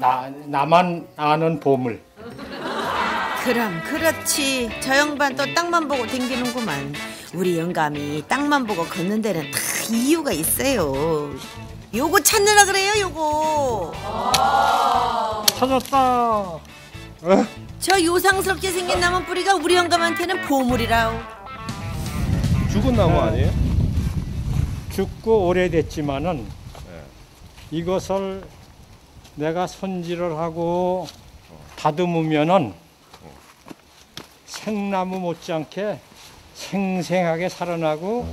나 나만 아는 보물. 그럼 그렇지. 저 양반 또 땅만 보고 댕기는구만. 우리 영감이 땅만 보고 걷는 데는 다 이유가 있어요. 요거 찾느라 그래요 요거? 찾았다. 저 요상스럽게 생긴 나무 뿌리가 우리 영감한테는 보물이라오. 죽은 나무 아니에요? 죽고 오래됐지만은 이것을 내가 손질을 하고 다듬으면은 생나무 못지않게 생생하게 살아나고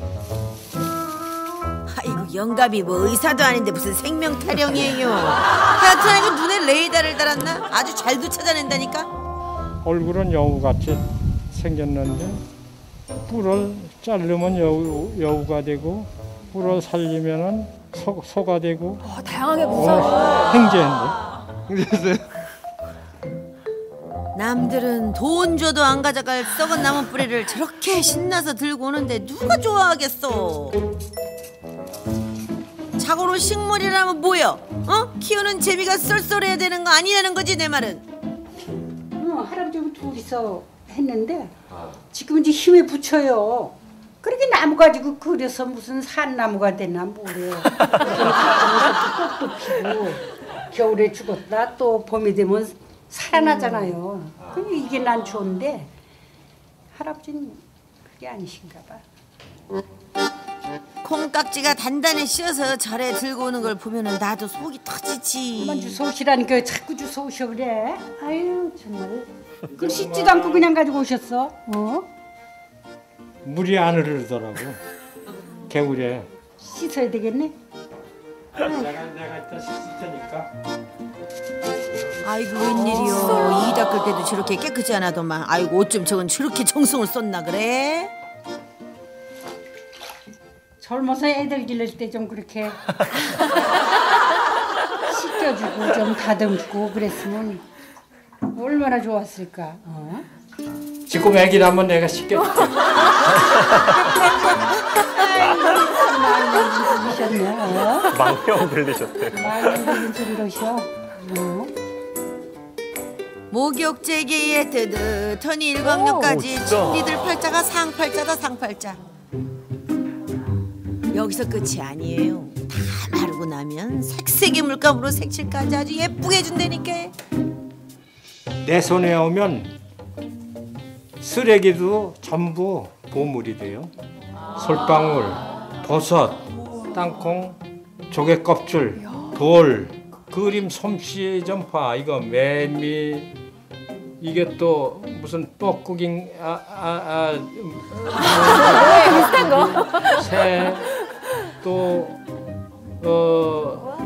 아이고 영감이 뭐 의사도 아닌데 무슨 생명 타령이에요. 하여튼 이거 눈에 레이더를 달았나? 아주 잘도 찾아낸다니까. 얼굴은 여우같이 생겼는데 뿔을 자르면 여우, 여우가 되고 뿔을 살리면은 소, 소가 되고 어, 다양하게 무서워. 어, 행제인데 그래서 남들은 돈 줘도 안 가져갈 썩은 나무 뿌리를 저렇게 신나서 들고 오는데 누가 좋아하겠어? 자고로 식물이라면 뭐여? 어? 키우는 재미가 쏠쏠해야 되는 거 아니냐는 거지 내 말은. 어, 할아버지하고 둘이서 했는데 지금 이제 힘에 붙여요. 그렇게 나무 가지고 그려서 무슨 산나무가 되나 뭐래. 꽃도 피고 겨울에 죽었다 또 봄이 되면 살아나잖아요. 그럼 이게 난 좋은데 할아버지는 그게 아니신가 봐. 콩깍지가 단단히 씌어서 절에 들고 오는 걸 보면은 나도 속이 터지지. 그만 주워 오시라니까 자꾸 주워 오셔 그래. 아유 정말. 그 씻지도 않고 그냥 가지고 오셨어. 어? 물이 안 흐르더라고 개울에 씻어야 되겠네. 내가 내가 이따 씻을 테니까 아이고 웬일이요. 이 닦을 때도 저렇게 깨끗지 않아도만. 아이고 어쩜 저건 저렇게 정성을 쏟나 그래? 젊어서 애들 기를 때 좀 그렇게 씻겨주고 좀 다듬고 그랬으면 얼마나 좋았을까. 어? 지금 내가 씻겨줄게 많이 들으셨네. 어? 망령 들리셨대. 많이 들으셔. 어? 목욕제기에 뜨듯하니 일광욕까지. 천리들 팔자가 상팔자다 상팔자 여기서 끝이 아니에요 다 마르고 나면 색색의 물감으로 색칠까지 아주 예쁘게 해준다니까 내 손에 오면 쓰레기도 전부 보물이 돼요. 솔방울, 버섯, 땅콩, 조개 껍질, 돌, 그림 솜씨 좀 봐. 이거 매미 이게 또 무슨 뻐꾸기 아, 아, 아, 비슷한 거. 새, 또, 어,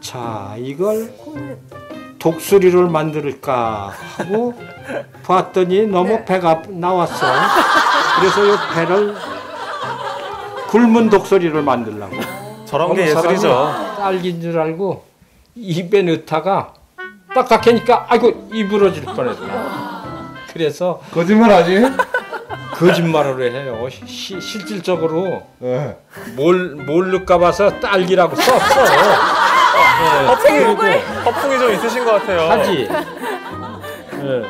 자, 이걸 독수리를 만들까 하고 봤더니 너무 배가 나왔어. 그래서 이 배를 굶은 독수리를 만들려고. 저런 게 예술이죠. 딸기인 줄 알고 입에 넣다가 딱 깎으니까 아이고 입 부러질 뻔했다. 그래서 거짓말하지? 거짓말을 해요. 시- 실질적으로 예. 뭘, 뭘 넣을까 봐서 딸기라고 썼어. 네, 허풍이, 그리고 허풍이 좀 있으신 것 같아요. 하지. 네.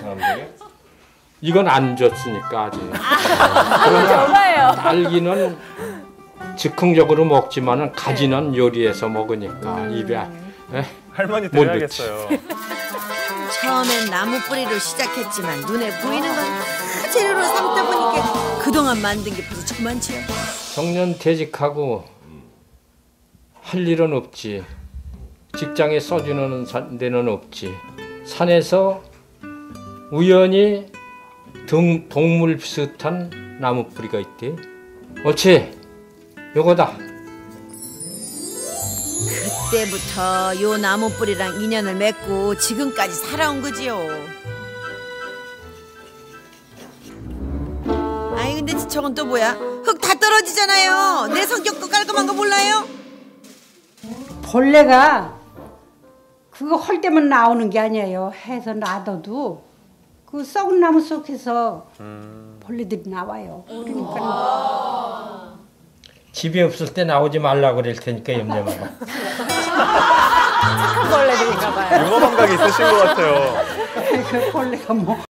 사람들이? 이건 안 줬으니까 아직. 그러나 얼마예요? 딸기는 즉흥적으로 먹지만은 가지는 요리해서 먹으니까 입에 에? 할머니 뭘 드려야겠어요. 처음엔 나무 뿌리로 시작했지만 눈에 보이는 건다 재료로 삼다 보니까 그동안 만든 게 벌써 저만치요 정년 퇴직하고 할 일은 없지. 직장에 써주는 산- 데는 없지. 산에서 우연히 동, 동물 비슷한 나무 뿌리가 있대. 옳지. 요거다. 그때부터 요 나무 뿌리랑 인연을 맺고 지금까지 살아온 거지요. 아이 근데 저건 또 뭐야? 흙 다 떨어지잖아요. 내 성격 도 깔끔한 거 몰라요? 벌레가 그거 헐 때만 나오는 게 아니에요. 해서 놔둬도 그 썩은 나무 속에서 벌레들이 나와요. 그러니까 집에 없을 때 나오지 말라 그럴 테니까 염려 마봐. 있으신가 봐요. 유머 감각이 있으신 것 같아요. 그 벌레가 뭐